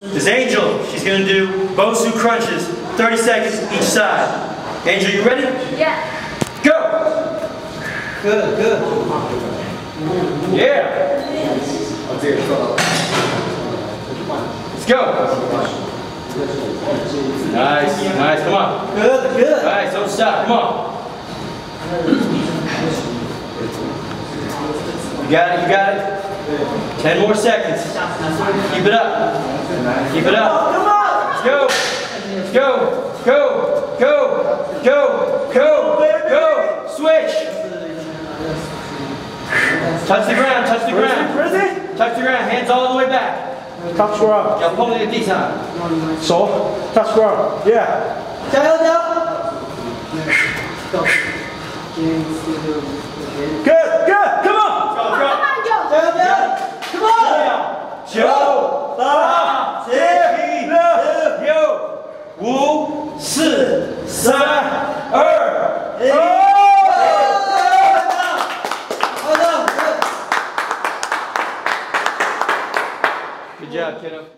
This Angel, she's gonna do Bosu crunches, 30 seconds each side. Angel, you ready? Yeah. Go! Good, good. Yeah. Let's go. Nice, nice, come on. Good, good. Nice, don't stop, come on. You got it, you got it. Ten more seconds. Keep it up. Keep it up. Come on! Let's go! Let's go! Go! Go! Go! Go! Go! Switch! Touch the ground, touch the ground. Touch the ground, hands all the way back. Touch ground. You're pulling at this time. So, touch ground. Yeah. Dial. Go! 九八七六五四三二一好的好的